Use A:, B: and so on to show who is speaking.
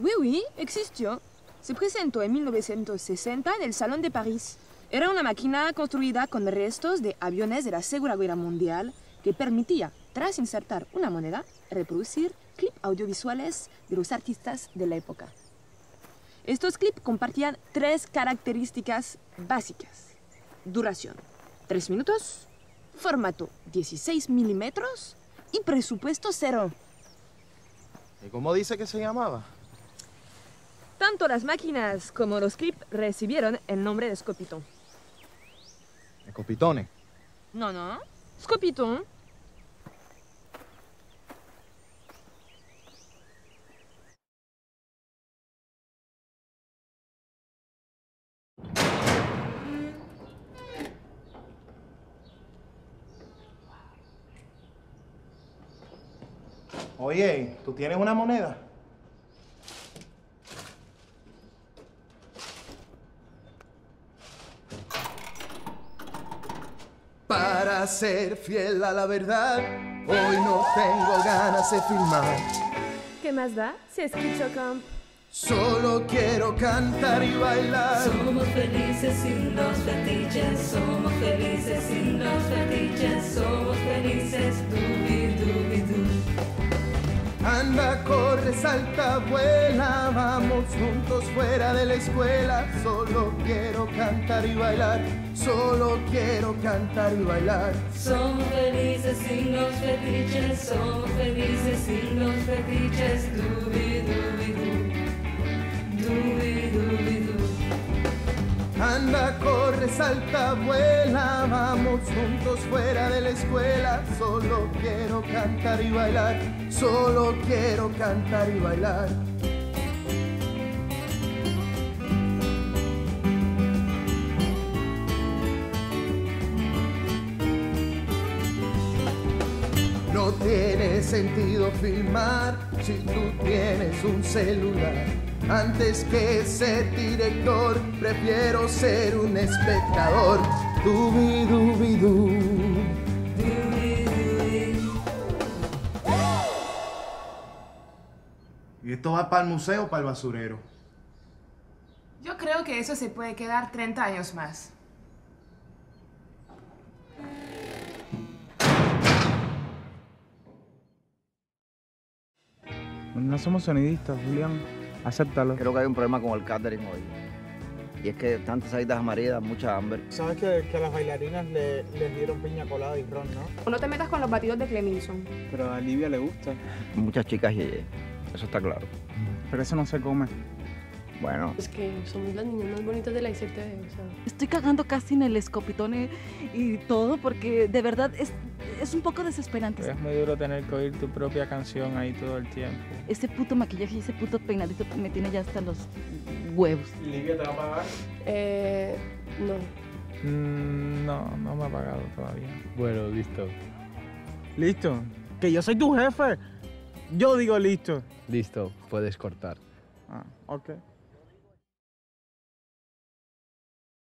A: Oui, oui, existió. Se presentó en 1960 en el Salón de París. Era una máquina construida con restos de aviones de la Segunda Guerra Mundial que permitía, tras insertar una moneda, reproducir clips audiovisuales de los artistas de la época. Estos clips compartían tres características básicas. Duración, 3 minutos, formato 16 milímetros y presupuesto cero.
B: ¿Y cómo dice que se llamaba?
A: Tanto las máquinas como los clips recibieron el nombre de Scopitón.
B: Escopitones.
A: No, no. Scopitón.
B: Oye, ¿tú tienes una moneda?
C: Para ser fiel a la verdad, hoy no tengo ganas de filmar.
D: ¿Qué más da? Si es Kicho Camp.
C: Solo quiero cantar y bailar.
E: Somos felices sin los fetiches, somos felices sin los fetiches, somos
C: Anda, corre, salta, vuela, vamos juntos fuera de la escuela. Solo quiero cantar y bailar, solo quiero cantar y bailar.
E: Somos felices sin los fetiches, somos felices sin los fetiches, dubi,
C: Anda, corre, salta, vuela, vamos juntos fuera de la escuela. Solo quiero cantar y bailar, solo quiero cantar y bailar. Sentido filmar si tú tienes un celular. Antes que ser director, prefiero ser un espectador. Dubi, dubi, du.
B: ¿Y esto va para el museo o para el basurero?
F: Yo creo que eso se puede quedar 30 años más.
G: No somos sonidistas, Julián. Acéptalo.
H: Creo que hay un problema con el catering hoy. Y es que tantas salidas amarillas, mucha hambre.
G: Sabes que, que a las bailarinas le, les dieron piña colada y ron, ¿no?
D: No te metas con los batidos de Clemilson.
G: Pero a Livia le gusta.
H: Muchas chicas y eso está claro.
G: Pero eso no se come.
H: Bueno,
D: Es que somos las niñas más bonitas de la ICT, o sea.
I: Estoy cagando casi en el escopitone y todo porque de verdad es, es un poco desesperante.
G: Es muy duro tener que oír tu propia canción ahí todo el tiempo.
I: Ese puto maquillaje y ese puto peinadito me tiene ya hasta los huevos.
G: ¿Livia te va a pagar?
D: Eh. No.
G: Mm, no, no me ha pagado todavía.
J: Bueno, listo.
G: ¿Listo? Que yo soy tu jefe. Yo digo listo.
J: Listo, puedes cortar.
G: Ah, ok.